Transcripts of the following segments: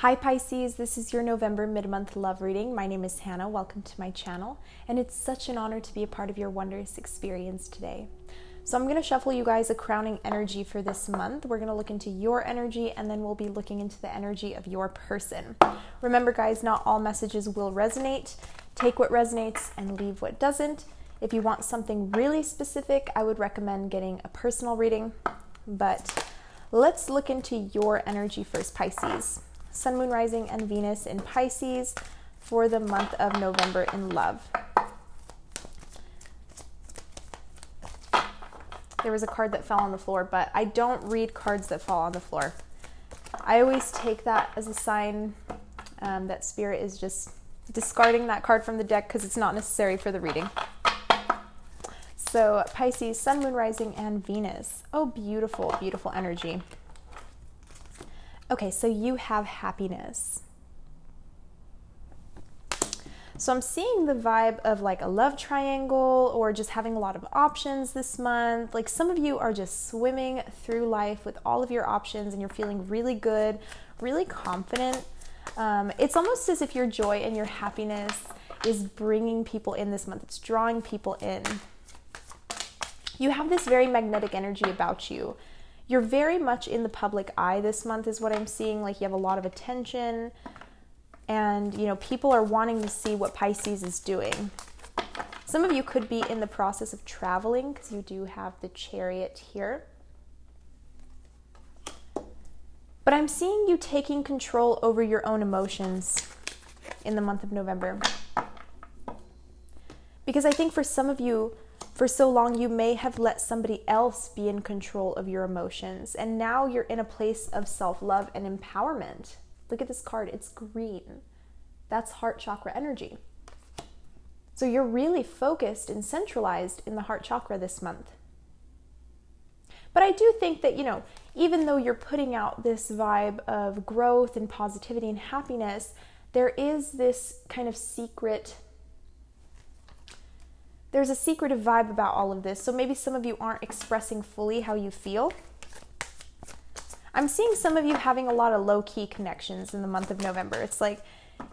Hi Pisces, this is your November mid-month love reading. My name is Hannah. Welcome to my channel, and it's such an honor to be a part of your wondrous experience today. So I'm going to shuffle you guys a crowning energy for this month. We're going to look into your energy and then we'll be looking into the energy of your person. Remember guys, not all messages will resonate. Take what resonates and leave what doesn't. If you want something really specific, I would recommend getting a personal reading. But let's look into your energy first, Pisces. Sun, Moon, Rising, and Venus in Pisces for the month of November in love. There was a card that fell on the floor, but I don't read cards that fall on the floor. I always take that as a sign um, that Spirit is just discarding that card from the deck because it's not necessary for the reading. So, Pisces, Sun, Moon, Rising, and Venus. Oh, beautiful, beautiful energy. Okay, so you have happiness. So I'm seeing the vibe of like a love triangle or just having a lot of options this month. Like some of you are just swimming through life with all of your options and you're feeling really good, really confident. Um, it's almost as if your joy and your happiness is bringing people in this month, it's drawing people in. You have this very magnetic energy about you you're very much in the public eye this month is what i'm seeing like you have a lot of attention and you know people are wanting to see what pisces is doing. Some of you could be in the process of traveling because you do have the chariot here. But i'm seeing you taking control over your own emotions in the month of november. Because i think for some of you for so long, you may have let somebody else be in control of your emotions, and now you're in a place of self love and empowerment. Look at this card, it's green. That's heart chakra energy. So you're really focused and centralized in the heart chakra this month. But I do think that, you know, even though you're putting out this vibe of growth and positivity and happiness, there is this kind of secret there's a secretive vibe about all of this. So maybe some of you aren't expressing fully how you feel. I'm seeing some of you having a lot of low key connections in the month of November. It's like,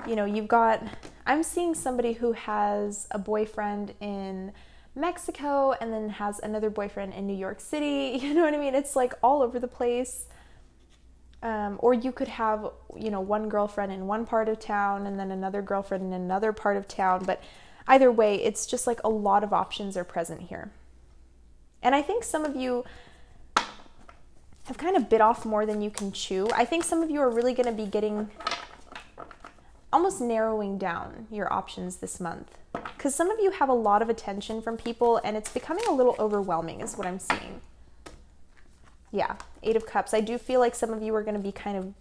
you know, you've got, I'm seeing somebody who has a boyfriend in Mexico and then has another boyfriend in New York City. You know what I mean? It's like all over the place. Um, or you could have, you know, one girlfriend in one part of town and then another girlfriend in another part of town. But either way, it's just like a lot of options are present here. And I think some of you have kind of bit off more than you can chew. I think some of you are really going to be getting almost narrowing down your options this month because some of you have a lot of attention from people and it's becoming a little overwhelming, is what I'm seeing. Yeah, Eight of Cups. I do feel like some of you are going to be kind of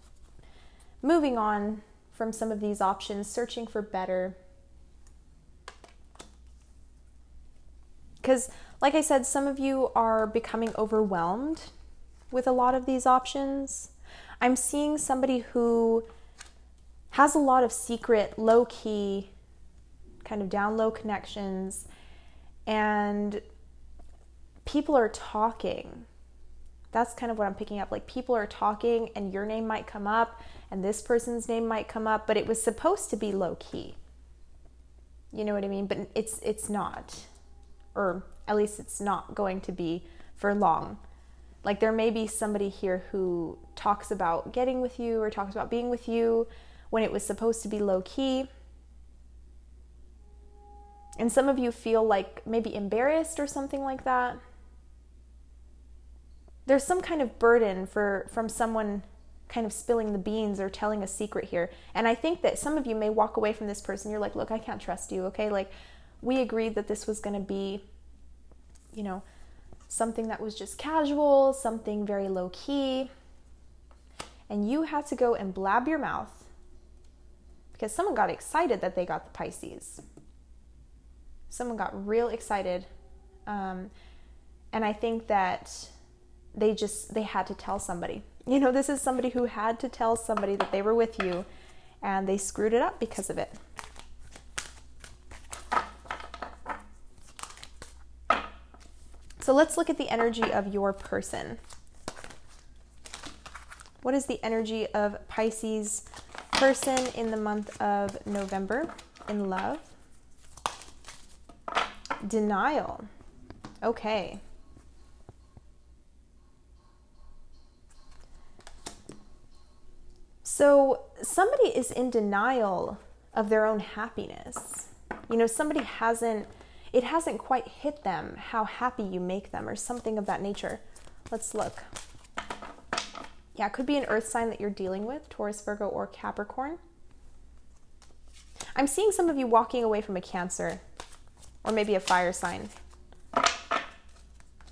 moving on from some of these options, searching for better. Because, like I said, some of you are becoming overwhelmed with a lot of these options. I'm seeing somebody who has a lot of secret, low key, kind of down low connections, and people are talking. That's kind of what I'm picking up. Like, people are talking, and your name might come up, and this person's name might come up, but it was supposed to be low key. You know what I mean? But it's it's not or at least it's not going to be for long. Like there may be somebody here who talks about getting with you or talks about being with you when it was supposed to be low key. And some of you feel like maybe embarrassed or something like that. There's some kind of burden for from someone kind of spilling the beans or telling a secret here. And I think that some of you may walk away from this person you're like, "Look, I can't trust you." Okay? Like we agreed that this was going to be, you know, something that was just casual, something very low key. And you had to go and blab your mouth because someone got excited that they got the Pisces. Someone got real excited. Um, and I think that they just they had to tell somebody. You know, this is somebody who had to tell somebody that they were with you and they screwed it up because of it. So let's look at the energy of your person. What is the energy of Pisces person in the month of November in love. Denial. Okay. So somebody is in denial of their own happiness. You know, somebody hasn't, it hasn't quite hit them how happy you make them or something of that nature. Let's look. Yeah, it could be an earth sign that you're dealing with Taurus, Virgo, or Capricorn. I'm seeing some of you walking away from a Cancer or maybe a fire sign.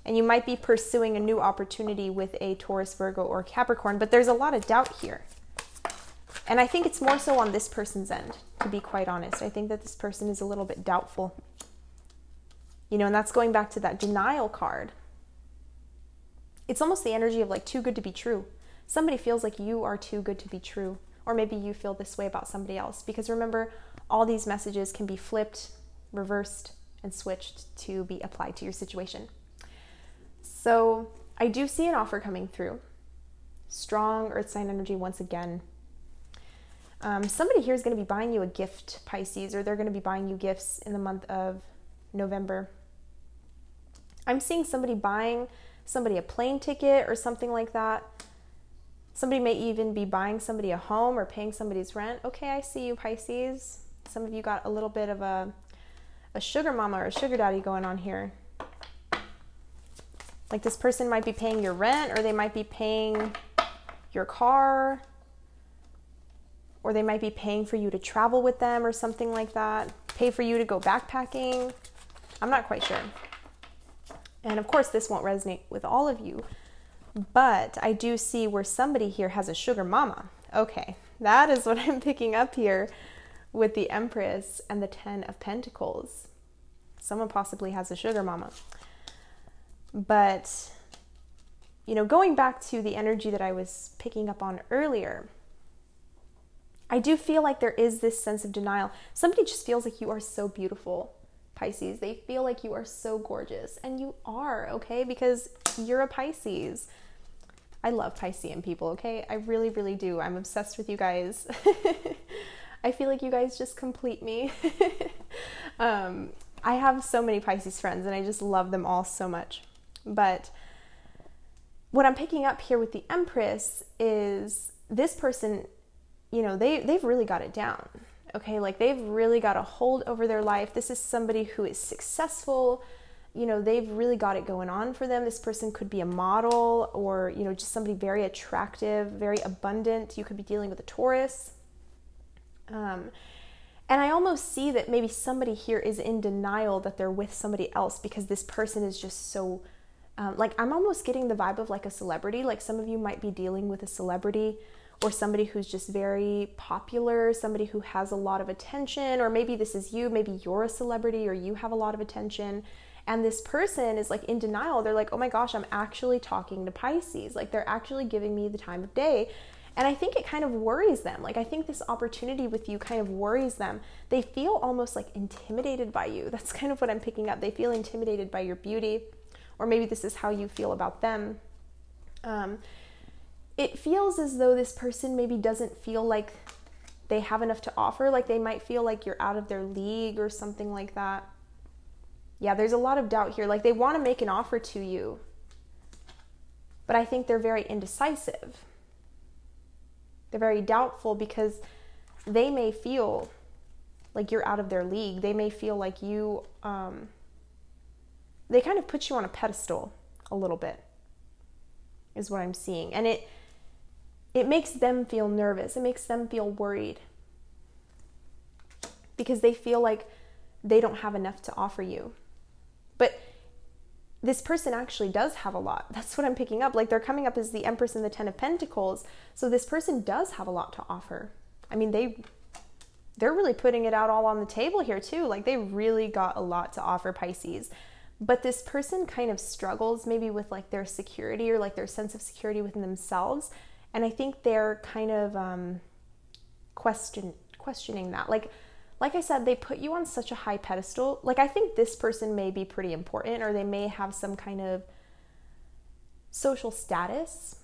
And you might be pursuing a new opportunity with a Taurus, Virgo, or Capricorn, but there's a lot of doubt here. And I think it's more so on this person's end, to be quite honest. I think that this person is a little bit doubtful. You know, and that's going back to that denial card. It's almost the energy of like too good to be true. Somebody feels like you are too good to be true. Or maybe you feel this way about somebody else. Because remember, all these messages can be flipped, reversed, and switched to be applied to your situation. So I do see an offer coming through. Strong earth sign energy once again um, somebody here is going to be buying you a gift, Pisces, or they're going to be buying you gifts in the month of November. I'm seeing somebody buying somebody a plane ticket or something like that. Somebody may even be buying somebody a home or paying somebody's rent. Okay, I see you, Pisces. Some of you got a little bit of a, a sugar mama or a sugar daddy going on here. Like this person might be paying your rent or they might be paying your car or they might be paying for you to travel with them or something like that, pay for you to go backpacking. I'm not quite sure. And of course, this won't resonate with all of you, but I do see where somebody here has a sugar mama. Okay, that is what I'm picking up here with the Empress and the Ten of Pentacles. Someone possibly has a sugar mama. But, you know, going back to the energy that I was picking up on earlier, I do feel like there is this sense of denial. Somebody just feels like you are so beautiful, Pisces. They feel like you are so gorgeous, and you are, okay? Because you're a Pisces. I love Piscean people, okay? I really, really do. I'm obsessed with you guys. I feel like you guys just complete me. um, I have so many Pisces friends, and I just love them all so much. But what I'm picking up here with the Empress is this person you know, they they've really got it down. Okay? Like they've really got a hold over their life. This is somebody who is successful. You know, they've really got it going on for them. This person could be a model or, you know, just somebody very attractive, very abundant. You could be dealing with a Taurus. Um, and I almost see that maybe somebody here is in denial that they're with somebody else because this person is just so, um, like, I'm almost getting the vibe of like a celebrity. Like, some of you might be dealing with a celebrity or somebody who's just very popular, somebody who has a lot of attention, or maybe this is you, maybe you're a celebrity or you have a lot of attention. And this person is like in denial. They're like, oh my gosh, I'm actually talking to Pisces. Like they're actually giving me the time of day. And I think it kind of worries them. Like, I think this opportunity with you kind of worries them. They feel almost like intimidated by you. That's kind of what I'm picking up. They feel intimidated by your beauty, or maybe this is how you feel about them. Um, it feels as though this person maybe doesn't feel like they have enough to offer. Like they might feel like you're out of their league or something like that. Yeah, there's a lot of doubt here. Like they want to make an offer to you, but I think they're very indecisive. They're very doubtful because they may feel like you're out of their league. They may feel like you, um, they kind of put you on a pedestal a little bit, is what I'm seeing. And it, it makes them feel nervous, it makes them feel worried because they feel like they don't have enough to offer you. But this person actually does have a lot. That's what I'm picking up. Like they're coming up as the Empress and the Ten of Pentacles. So this person does have a lot to offer. I mean, they they're really putting it out all on the table here too. Like they really got a lot to offer Pisces. But this person kind of struggles maybe with like their security or like their sense of security within themselves and I think they're kind of um, question questioning that. Like, like I said, they put you on such a high pedestal. Like, I think this person may be pretty important, or they may have some kind of social status.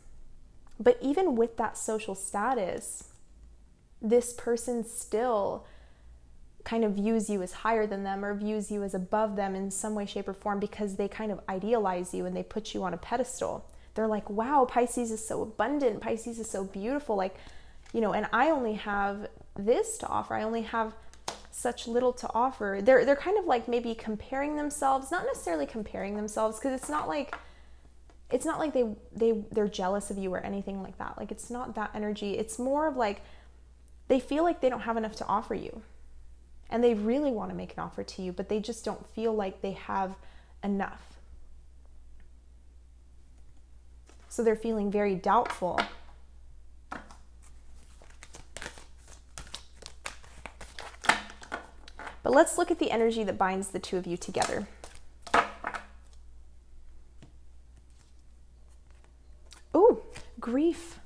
But even with that social status, this person still kind of views you as higher than them or views you as above them in some way, shape, or form because they kind of idealize you and they put you on a pedestal. They're like, wow, Pisces is so abundant. Pisces is so beautiful. Like, you know, and I only have this to offer. I only have such little to offer. They're they're kind of like maybe comparing themselves, not necessarily comparing themselves because it's not like it's not like they they they're jealous of you or anything like that. Like it's not that energy. It's more of like they feel like they don't have enough to offer you. And they really want to make an offer to you, but they just don't feel like they have enough. So they're feeling very doubtful. But let's look at the energy that binds the two of you together. Ooh, grief.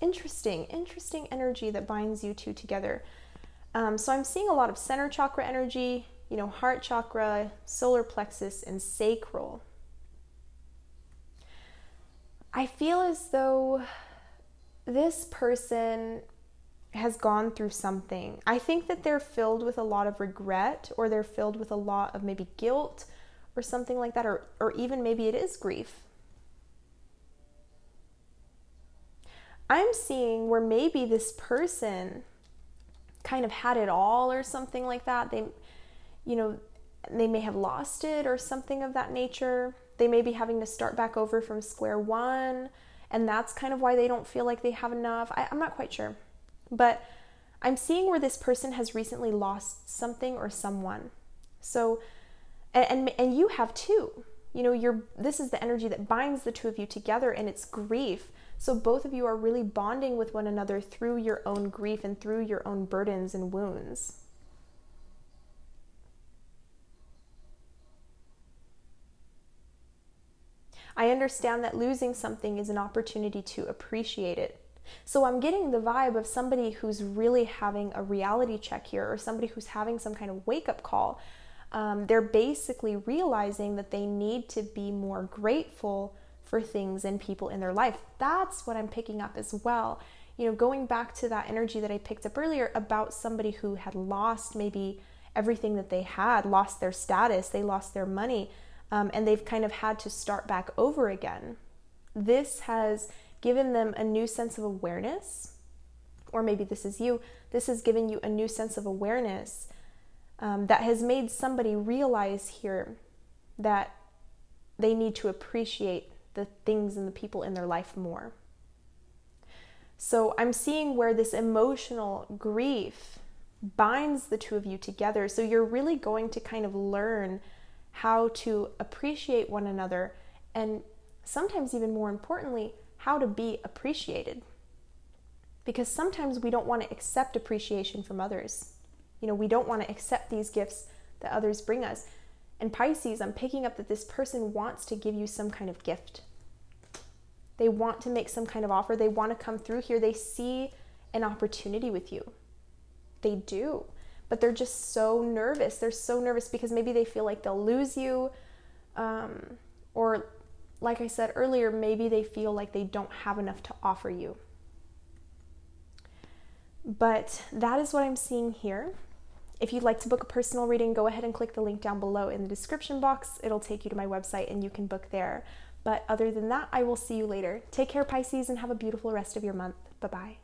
Interesting, interesting energy that binds you two together. Um, so I'm seeing a lot of center chakra energy, you know, heart chakra, solar plexus, and sacral. I feel as though this person has gone through something. I think that they're filled with a lot of regret or they're filled with a lot of maybe guilt or something like that, or, or even maybe it is grief. I'm seeing where maybe this person kind of had it all or something like that. They, you know, they may have lost it or something of that nature. They may be having to start back over from square one, and that's kind of why they don't feel like they have enough. I, I'm not quite sure. But I'm seeing where this person has recently lost something or someone. So, and, and, and you have too. You know, you're, this is the energy that binds the two of you together, and it's grief. So, both of you are really bonding with one another through your own grief and through your own burdens and wounds. I understand that losing something is an opportunity to appreciate it. So I'm getting the vibe of somebody who's really having a reality check here or somebody who's having some kind of wake up call. Um, they're basically realizing that they need to be more grateful for things and people in their life. That's what I'm picking up as well. You know, going back to that energy that I picked up earlier about somebody who had lost maybe everything that they had, lost their status, they lost their money um, and they've kind of had to start back over again. This has given them a new sense of awareness, or maybe this is you, this has given you a new sense of awareness um, that has made somebody realize here that they need to appreciate the things and the people in their life more. So I'm seeing where this emotional grief binds the two of you together. So you're really going to kind of learn how to appreciate one another, and sometimes, even more importantly, how to be appreciated. Because sometimes we don't want to accept appreciation from others. You know, we don't want to accept these gifts that others bring us. And Pisces, I'm picking up that this person wants to give you some kind of gift. They want to make some kind of offer. They want to come through here. They see an opportunity with you. They do but they're just so nervous. They're so nervous because maybe they feel like they'll lose you. Um, or, like I said earlier, maybe they feel like they don't have enough to offer you. But that is what I'm seeing here. If you'd like to book a personal reading, go ahead and click the link down below in the description box. It'll take you to my website and you can book there. But other than that, I will see you later. Take care, Pisces, and have a beautiful rest of your month. Bye bye.